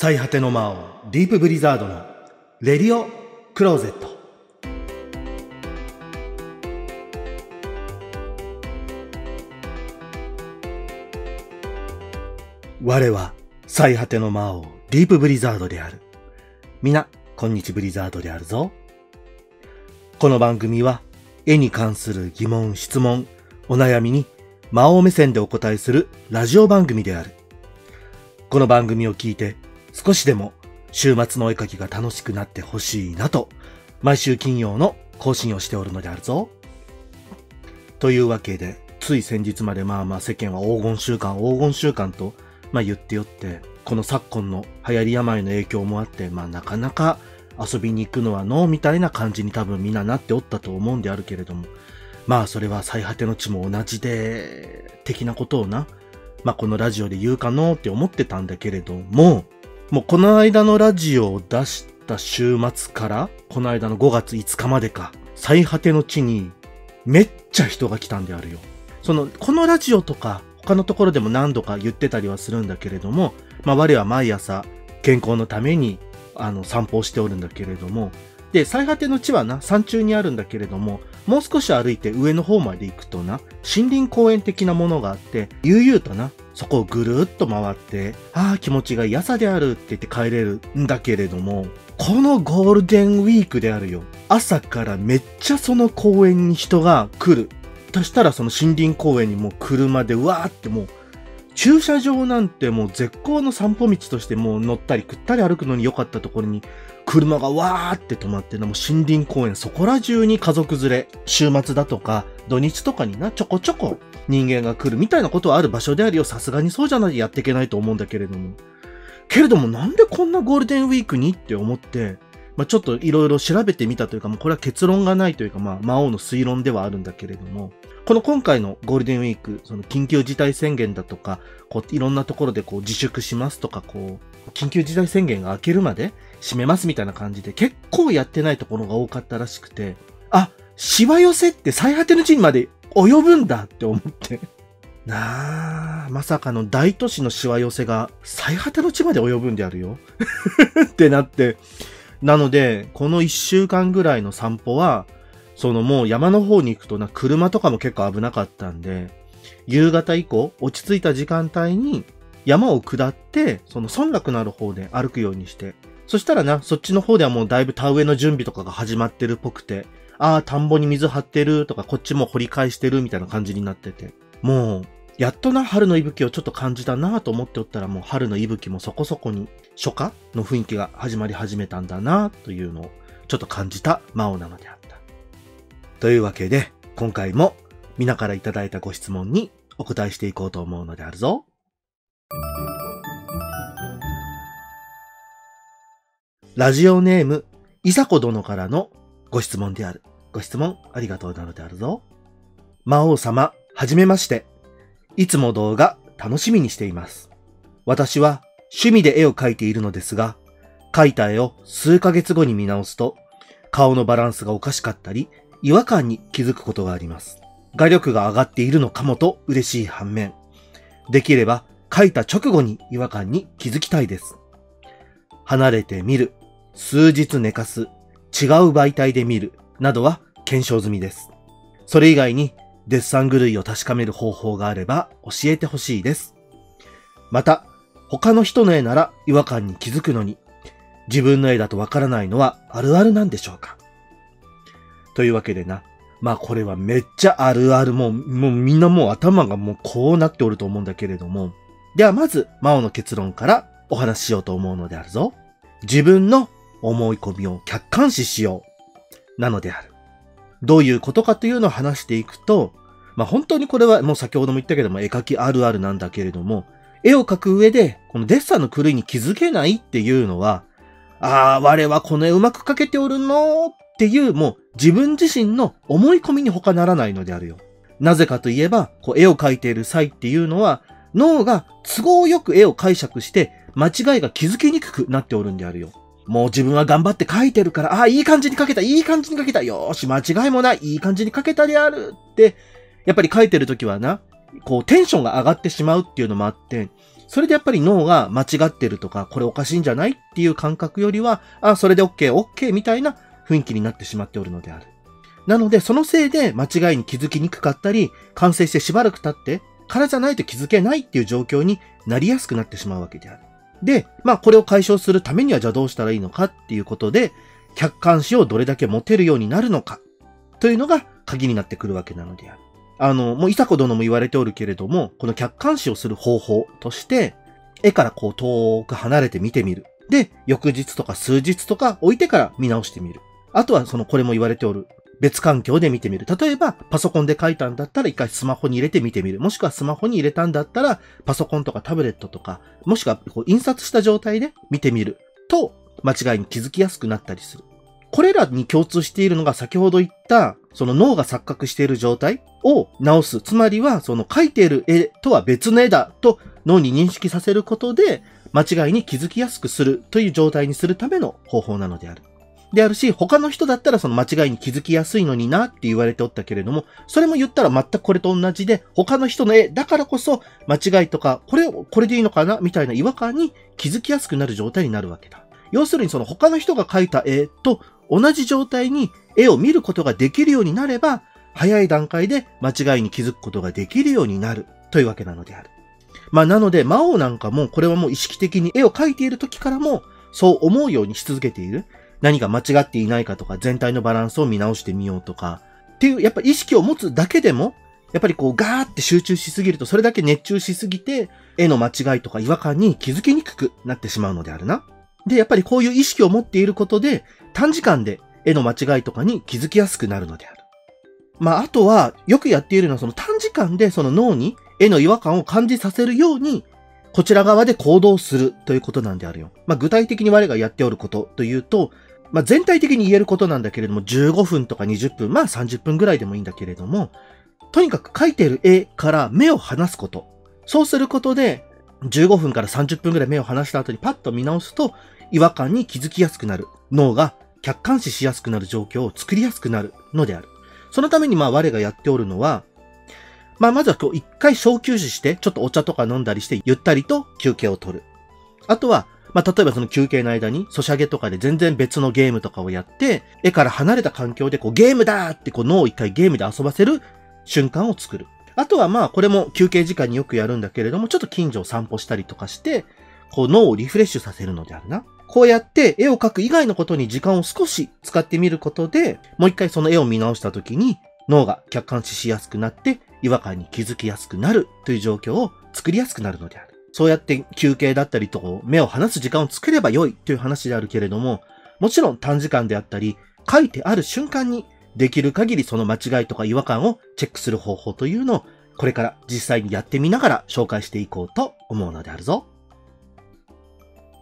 最果ての魔王、ディープブリザードのレディオクローゼット。我は最果ての魔王、ディープブリザードである。皆、こんにちブリザードであるぞ。この番組は、絵に関する疑問、質問、お悩みに魔王目線でお答えするラジオ番組である。この番組を聞いて少しでも週末のお絵描きが楽しくなってほしいなと、毎週金曜の更新をしておるのであるぞ。というわけで、つい先日までまあまあ世間は黄金週間、黄金週間と、まあ言ってよって、この昨今の流行り病の影響もあって、まあなかなか遊びに行くのはノーみたいな感じに多分みんななっておったと思うんであるけれども、まあそれは最果ての地も同じで、的なことをな、まあこのラジオで言うかのって思ってたんだけれども、もうこの間のラジオを出した週末から、この間の5月5日までか、最果ての地にめっちゃ人が来たんであるよ。その、このラジオとか他のところでも何度か言ってたりはするんだけれども、まあ我は毎朝健康のためにあの散歩をしておるんだけれども、で、最果ての地はな、山中にあるんだけれども、もう少し歩いて上の方まで行くとな、森林公園的なものがあって、悠々とな、そこをぐるっと回って、ああ、気持ちが嫌さであるって言って帰れるんだけれども、このゴールデンウィークであるよ。朝からめっちゃその公園に人が来る。そしたらその森林公園にもう車でうわーってもう駐車場なんてもう絶好の散歩道としてもう乗ったり食ったり歩くのに良かったところに車がわーって止まってな、もう森林公園そこら中に家族連れ、週末だとか土日とかにな、ちょこちょこ人間が来るみたいなことはある場所であるよ。さすがにそうじゃないやっていけないと思うんだけれども。けれどもなんでこんなゴールデンウィークにって思って、まあ、ちょっといろいろ調べてみたというか、もうこれは結論がないというか、まあ、魔王の推論ではあるんだけれども、この今回のゴールデンウィーク、その緊急事態宣言だとか、こう、いろんなところでこう自粛しますとか、こう、緊急事態宣言が明けるまで閉めますみたいな感じで結構やってないところが多かったらしくて、あ、しわ寄せって最果ての地にまで及ぶんだって思って。なあ、まさかの大都市のしわ寄せが最果ての地まで及ぶんであるよ。ってなって、なので、この一週間ぐらいの散歩は、そのもう山の方に行くとな、車とかも結構危なかったんで、夕方以降、落ち着いた時間帯に山を下って、その村落のある方で歩くようにして、そしたらな、そっちの方ではもうだいぶ田植えの準備とかが始まってるっぽくて、ああ、田んぼに水張ってるとか、こっちも掘り返してるみたいな感じになってて、もう、やっとな、春の息吹をちょっと感じたなと思っておったらもう春の息吹もそこそこに初夏の雰囲気が始まり始めたんだなというのをちょっと感じた魔王なのであった。というわけで、今回も皆からいただいたご質問にお答えしていこうと思うのであるぞ。ラジオネーム、いさこ殿からのご質問である。ご質問ありがとうなのであるぞ。魔王様、はじめまして。いつも動画楽しみにしています。私は趣味で絵を描いているのですが、描いた絵を数ヶ月後に見直すと、顔のバランスがおかしかったり、違和感に気づくことがあります。画力が上がっているのかもと嬉しい反面、できれば描いた直後に違和感に気づきたいです。離れて見る、数日寝かす、違う媒体で見る、などは検証済みです。それ以外にデッサン狂いを確かめる方法があれば教えてほしいです。また、他の人の絵なら違和感に気づくのに、自分の絵だとわからないのはあるあるなんでしょうかというわけでな。まあこれはめっちゃあるあるもう、もうみんなもう頭がもうこうなっておると思うんだけれども。ではまず、魔王の結論からお話ししようと思うのであるぞ。自分の思い込みを客観視しよう。なのである。どういうことかというのを話していくと、まあ本当にこれはもう先ほども言ったけども絵描きあるあるなんだけれども、絵を描く上でこのデッサンの狂いに気づけないっていうのは、ああ、我はこの絵うまく描けておるのっていうもう自分自身の思い込みに他ならないのであるよ。なぜかといえば、こう絵を描いている際っていうのは脳が都合よく絵を解釈して間違いが気づきにくくなっておるんであるよ。もう自分は頑張って書いてるから、ああ、いい感じに書けた、いい感じに書けた、よーし、間違いもない、いい感じに書けたであるって、やっぱり書いてる時はな、こうテンションが上がってしまうっていうのもあって、それでやっぱり脳が間違ってるとか、これおかしいんじゃないっていう感覚よりは、あ、それで OK、OK みたいな雰囲気になってしまっておるのである。なので、そのせいで間違いに気づきにくかったり、完成してしばらく経って、からじゃないと気づけないっていう状況になりやすくなってしまうわけである。で、まあこれを解消するためにはじゃあどうしたらいいのかっていうことで、客観視をどれだけ持てるようになるのかというのが鍵になってくるわけなのである。あの、もう、いさこ殿も言われておるけれども、この客観視をする方法として、絵からこう遠く離れて見てみる。で、翌日とか数日とか置いてから見直してみる。あとは、その、これも言われておる。別環境で見てみる。例えば、パソコンで書いたんだったら一回スマホに入れて見てみる。もしくはスマホに入れたんだったら、パソコンとかタブレットとか、もしくはこう印刷した状態で見てみる。と、間違いに気づきやすくなったりする。これらに共通しているのが先ほど言った、その脳が錯覚している状態を直す。つまりは、その描いている絵とは別の絵だと脳に認識させることで、間違いに気づきやすくするという状態にするための方法なのである。であるし、他の人だったらその間違いに気づきやすいのになって言われておったけれども、それも言ったら全くこれと同じで、他の人の絵だからこそ間違いとか、これ、これでいいのかなみたいな違和感に気づきやすくなる状態になるわけだ。要するにその他の人が描いた絵と同じ状態に絵を見ることができるようになれば、早い段階で間違いに気づくことができるようになるというわけなのである。まあなので、魔王なんかもこれはもう意識的に絵を描いている時からもそう思うようにし続けている。何か間違っていないかとか、全体のバランスを見直してみようとか、っていう、やっぱ意識を持つだけでも、やっぱりこうガーって集中しすぎると、それだけ熱中しすぎて、絵の間違いとか違和感に気づきにくくなってしまうのであるな。で、やっぱりこういう意識を持っていることで、短時間で絵の間違いとかに気づきやすくなるのである。まあ、あとは、よくやっているのは、その短時間でその脳に絵の違和感を感じさせるように、こちら側で行動するということなんであるよ。まあ、具体的に我がやっておることというと、まあ、全体的に言えることなんだけれども、15分とか20分、まあ30分ぐらいでもいいんだけれども、とにかく描いてる絵から目を離すこと。そうすることで、15分から30分ぐらい目を離した後にパッと見直すと、違和感に気づきやすくなる。脳が客観視しやすくなる状況を作りやすくなるのである。そのためにまあ我がやっておるのは、まあまずはこう一回小休止して、ちょっとお茶とか飲んだりして、ゆったりと休憩を取る。あとは、まあ例えばその休憩の間に、ソシャゲとかで全然別のゲームとかをやって、絵から離れた環境でこうゲームだってこう脳を一回ゲームで遊ばせる瞬間を作る。あとはまあこれも休憩時間によくやるんだけれども、ちょっと近所を散歩したりとかして、こう脳をリフレッシュさせるのであるな。こうやって絵を描く以外のことに時間を少し使ってみることで、もう一回その絵を見直した時に脳が客観視しやすくなって違和感に気づきやすくなるという状況を作りやすくなるのである。そうやって休憩だったりと目を離す時間を作れば良いという話であるけれども、もちろん短時間であったり、書いてある瞬間にできる限りその間違いとか違和感をチェックする方法というのをこれから実際にやってみながら紹介していこうと思うのであるぞ。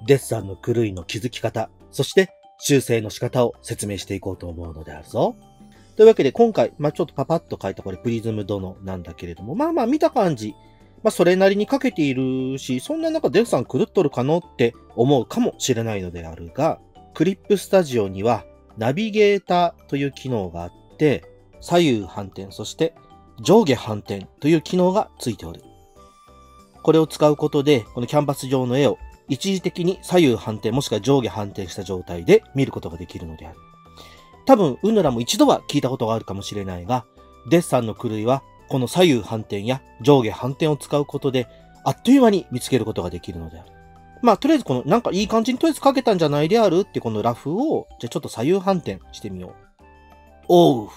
デッサンの狂いの気づき方、そして修正の仕方を説明していこうと思うのであるぞ。というわけで今回、まあ、ちょっとパパッと書いたこれプリズム殿なんだけれども、まあまあ見た感じ、まあそれなりに書けているし、そんな中デッサン狂っとるかのって思うかもしれないのであるが、クリップスタジオにはナビゲーターという機能があって、左右反転、そして上下反転という機能がついておる。これを使うことで、このキャンバス上の絵を一時的に左右反転もしくは上下反転した状態で見ることができるのである。多分、うぬらも一度は聞いたことがあるかもしれないが、デッサンの狂いは、この左右反転や上下反転を使うことで、あっという間に見つけることができるのである。まあ、とりあえずこの、なんかいい感じにとりあえず書けたんじゃないであるってこのラフを、じゃあちょっと左右反転してみよう。おう。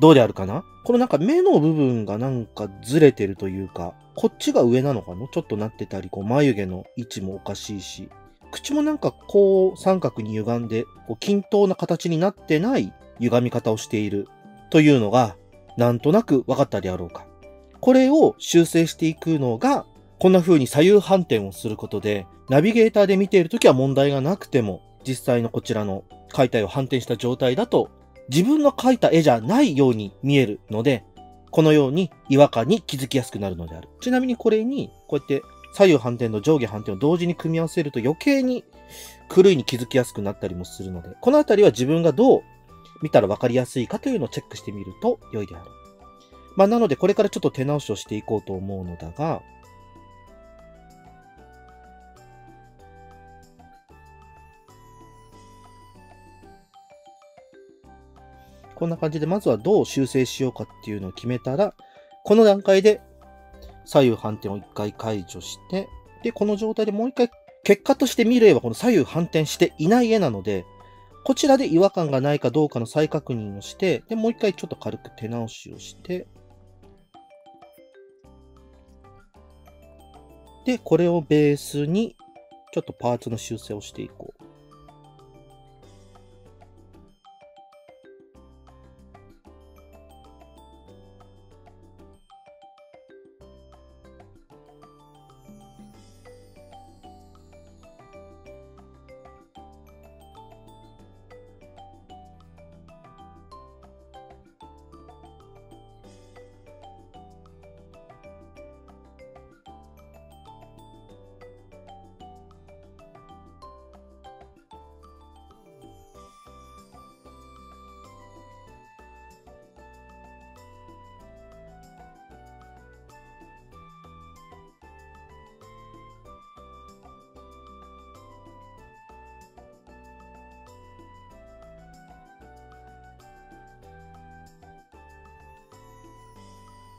どうであるかな？このなんか目の部分がなんかずれてるというか、こっちが上なのかな？ちょっとなってたり、こう眉毛の位置もおかしいし、口もなんかこう三角に歪んで、こう均等な形になってない歪み方をしているというのが、なんとなく分かったであろうか。これを修正していくのが、こんな風に左右反転をすることで、ナビゲーターで見ているときは問題がなくても、実際のこちらの解体を反転した状態だと自分の描いた絵じゃないように見えるので、このように違和感に気づきやすくなるのである。ちなみにこれに、こうやって左右反転と上下反転を同時に組み合わせると余計に狂いに気づきやすくなったりもするので、このあたりは自分がどう見たら分かりやすいかというのをチェックしてみると良いである。まあ、なのでこれからちょっと手直しをしていこうと思うのだが、こんな感じで、まずはどう修正しようかっていうのを決めたら、この段階で左右反転を一回解除して、で、この状態でもう一回、結果として見れば、この左右反転していない絵なので、こちらで違和感がないかどうかの再確認をして、で、もう一回ちょっと軽く手直しをして、で、これをベースに、ちょっとパーツの修正をしていこう。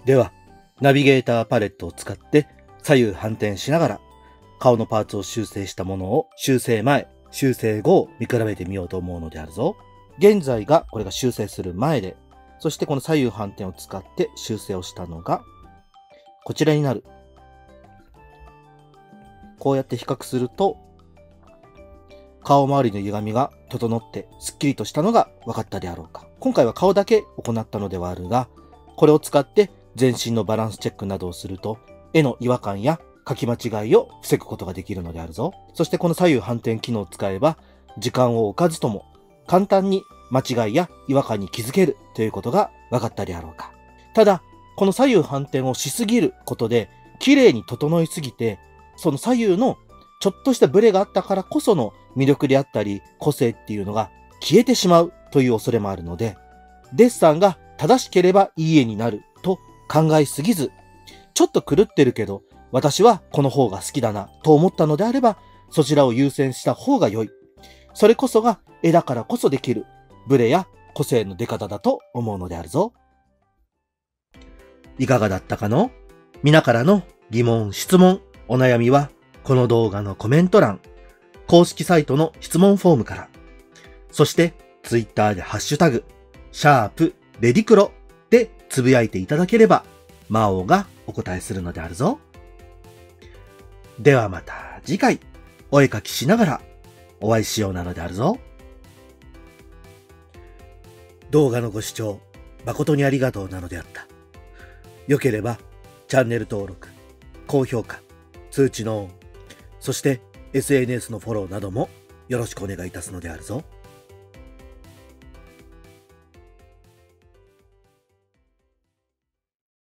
では、ナビゲーターパレットを使って左右反転しながら顔のパーツを修正したものを修正前、修正後を見比べてみようと思うのであるぞ。現在がこれが修正する前で、そしてこの左右反転を使って修正をしたのがこちらになる。こうやって比較すると顔周りの歪みが整ってスッキリとしたのが分かったであろうか。今回は顔だけ行ったのではあるが、これを使って全身のバランスチェックなどをすると、絵の違和感や書き間違いを防ぐことができるのであるぞ。そしてこの左右反転機能を使えば、時間を置かずとも簡単に間違いや違和感に気づけるということが分かったであろうか。ただ、この左右反転をしすぎることで、綺麗に整いすぎて、その左右のちょっとしたブレがあったからこその魅力であったり、個性っていうのが消えてしまうという恐れもあるので、デッサンが正しければいい絵になる考えすぎず、ちょっと狂ってるけど、私はこの方が好きだなと思ったのであれば、そちらを優先した方が良い。それこそが絵だからこそできる、ブレや個性の出方だと思うのであるぞ。いかがだったかの？皆からの疑問、質問、お悩みは、この動画のコメント欄、公式サイトの質問フォームから、そして、ツイッターでハッシュタグ、シャープレディクロつぶやいていただければ、魔王がお答えするのであるぞ。ではまた次回、お絵描きしながらお会いしようなのであるぞ。動画のご視聴誠にありがとうなのであった。よければチャンネル登録、高評価、通知のオン、そして SNS のフォローなどもよろしくお願いいたすのであるぞ。